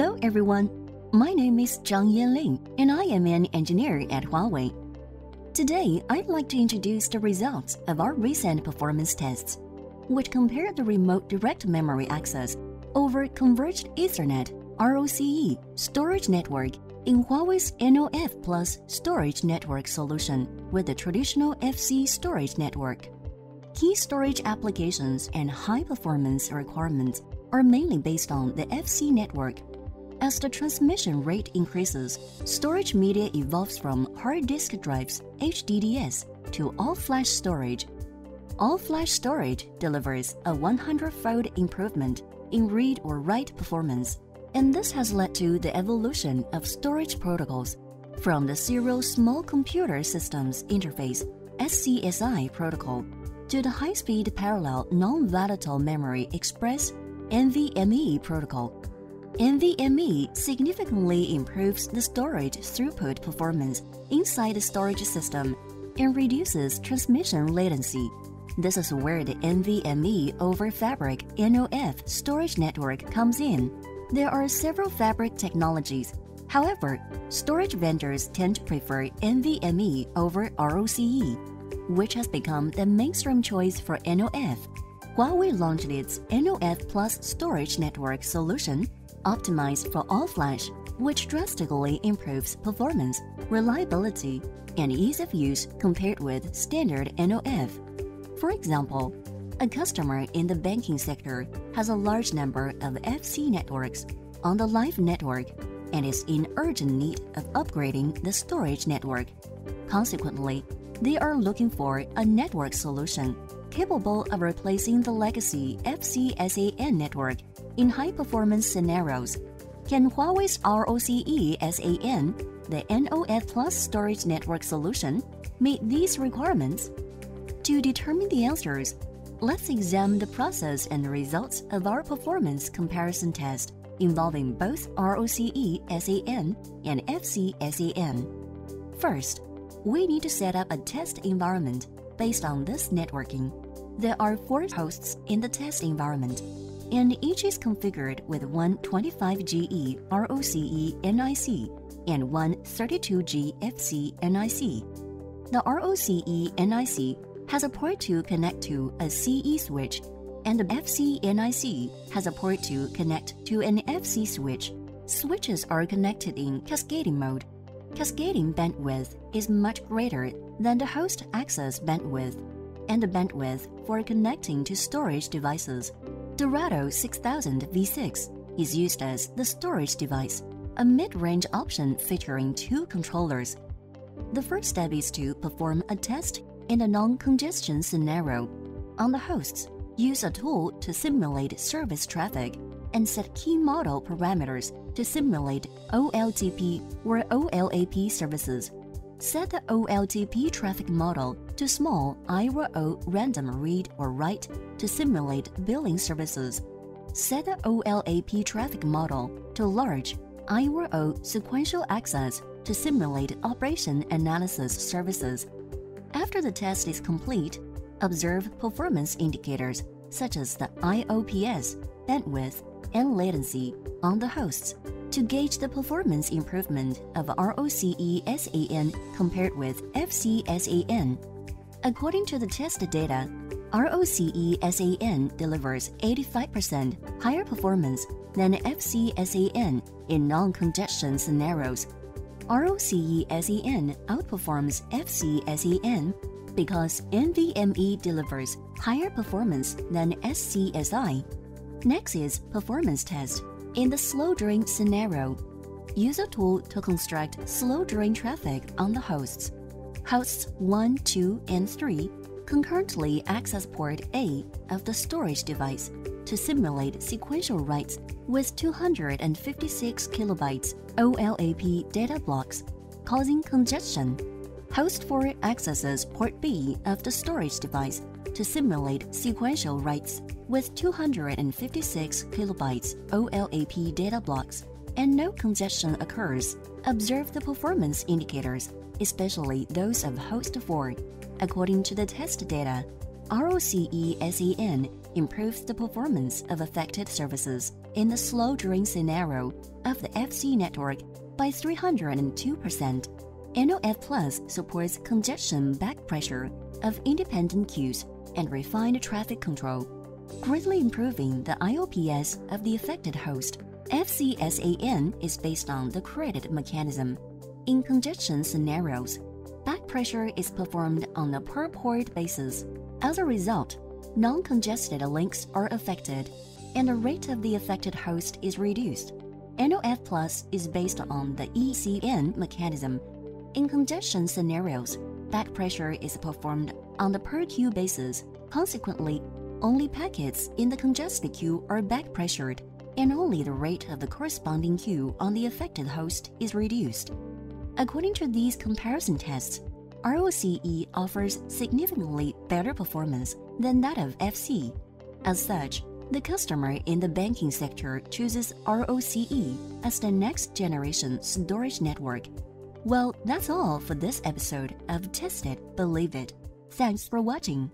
Hello everyone, my name is Zhang Yanling and I am an engineer at Huawei. Today, I'd like to introduce the results of our recent performance tests, which compare the remote direct memory access over Converged Ethernet ROCE storage network in Huawei's NOF Plus storage network solution with the traditional FC storage network. Key storage applications and high performance requirements are mainly based on the FC network as the transmission rate increases, storage media evolves from hard disk drives HDDs to all-flash storage. All-flash storage delivers a 100-fold improvement in read or write performance, and this has led to the evolution of storage protocols from the Serial Small Computer Systems Interface SCSI protocol to the High-Speed Parallel Non-Volatile Memory Express NVMe protocol NVMe significantly improves the storage throughput performance inside the storage system and reduces transmission latency. This is where the NVMe over Fabric NOF storage network comes in. There are several Fabric technologies. However, storage vendors tend to prefer NVMe over ROCE, which has become the mainstream choice for NOF. Huawei launched its NOF Plus storage network solution optimized for all-flash, which drastically improves performance, reliability, and ease of use compared with standard NOF. For example, a customer in the banking sector has a large number of FC networks on the live network and is in urgent need of upgrading the storage network. Consequently, they are looking for a network solution capable of replacing the legacy FCSAN network in high-performance scenarios. Can Huawei's ROCE SAN, the NOF Plus storage network solution, meet these requirements? To determine the answers, let's examine the process and the results of our performance comparison test involving both ROCE SAN and FC SAN. First, we need to set up a test environment based on this networking. There are four hosts in the test environment and each is configured with one 25GE ROCE NIC and one 32G FC NIC. The ROCE NIC has a port to connect to a CE switch, and the FC NIC has a port to connect to an FC switch. Switches are connected in cascading mode. Cascading bandwidth is much greater than the host access bandwidth, and the bandwidth for connecting to storage devices Dorado 6000 V6 is used as the storage device, a mid-range option featuring two controllers. The first step is to perform a test in a non-congestion scenario. On the hosts, use a tool to simulate service traffic and set key model parameters to simulate OLTP or OLAP services. Set the OLTP traffic model to small I/O random read or write to simulate billing services. Set the OLAP traffic model to large I/O sequential access to simulate operation analysis services. After the test is complete, observe performance indicators such as the IOPS, bandwidth, and latency on the hosts to gauge the performance improvement of ROCE SAN compared with FC SAN. According to the test data, ROCE SAN delivers 85% higher performance than FC SAN in non-congestion scenarios. ROCE SAN outperforms FC SAN because NVMe delivers higher performance than SCSI. Next is performance test. In the slow drain scenario, use a tool to construct slow drain traffic on the hosts. Hosts 1, 2, and 3 concurrently access port A of the storage device to simulate sequential writes with 256 kilobytes OLAP data blocks, causing congestion. Host 4 accesses port B of the storage device to simulate sequential writes with 256 kilobytes OLAP data blocks and no congestion occurs. Observe the performance indicators, especially those of host 4. According to the test data, ROCE SAN improves the performance of affected services in the slow drain scenario of the FC network by 302%. NOF Plus supports congestion back pressure of independent queues and refined traffic control, greatly improving the IOPS of the affected host. FCSAN is based on the credit mechanism. In congestion scenarios, back pressure is performed on a per port basis. As a result, non-congested links are affected, and the rate of the affected host is reduced. NOF Plus is based on the ECN mechanism. In congestion scenarios, back pressure is performed on the per queue basis. Consequently, only packets in the congested queue are back pressured, and only the rate of the corresponding queue on the affected host is reduced. According to these comparison tests, ROCE offers significantly better performance than that of FC. As such, the customer in the banking sector chooses ROCE as the next generation storage network. Well, that's all for this episode of Test It, Believe It. Thanks for watching.